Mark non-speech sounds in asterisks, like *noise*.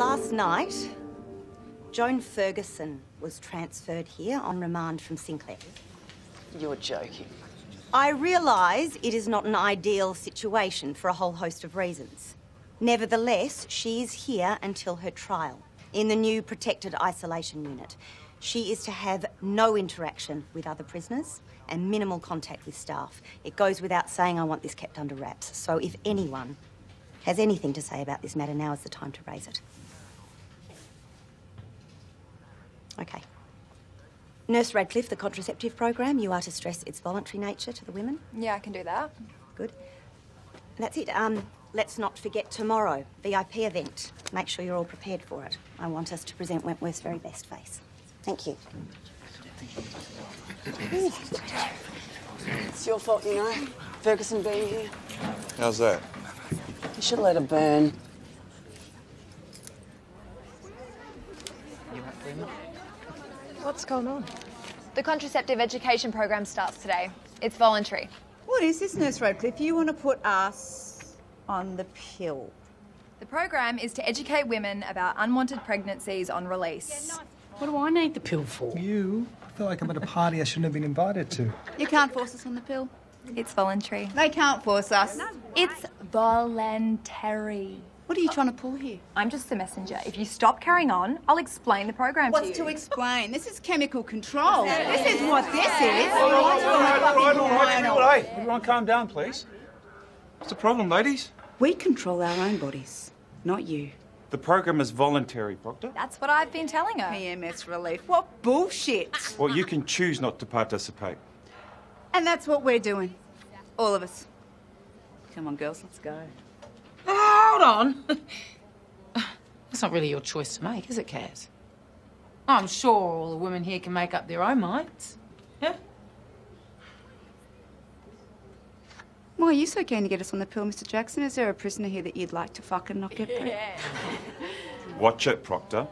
Last night, Joan Ferguson was transferred here on remand from Sinclair. You're joking. I realise it is not an ideal situation for a whole host of reasons. Nevertheless, she is here until her trial in the new protected isolation unit. She is to have no interaction with other prisoners and minimal contact with staff. It goes without saying I want this kept under wraps. So if anyone has anything to say about this matter, now is the time to raise it. Okay. Nurse Radcliffe, the contraceptive program, you are to stress its voluntary nature to the women. Yeah, I can do that. Good. That's it. Um, let's not forget tomorrow, VIP event. Make sure you're all prepared for it. I want us to present Wentworth's very best face. Thank you. It's your fault, you know. Ferguson being here. How's that? You should let her burn. What's going on? The contraceptive education program starts today. It's voluntary. What is this, Nurse Radcliffe? You want to put us on the pill? The program is to educate women about unwanted pregnancies on release. What do I need the pill for? You? I feel like I'm at a party I shouldn't have been invited to. You can't force us on the pill. It's voluntary. They can't force us. It's voluntary. What are you trying to pull here? I'm just the messenger. If you stop carrying on, I'll explain the program What's to you. What's to explain? This is chemical control. This is what this is. All right, all right, all right, all right. Everyone, hey, everyone calm down, please. What's the problem, ladies? We control our own bodies, not you. The program is voluntary, Proctor. That's what I've been telling her. PMS relief. What bullshit. Well, you can choose not to participate. And that's what we're doing. All of us. Come on, girls, let's go. Hold on. *laughs* That's not really your choice to make, is it, Kaz? I'm sure all the women here can make up their own minds. Yeah? Why are you so keen to get us on the pill, Mr. Jackson? Is there a prisoner here that you'd like to fucking knock get pregnant? *laughs* Watch it, Proctor.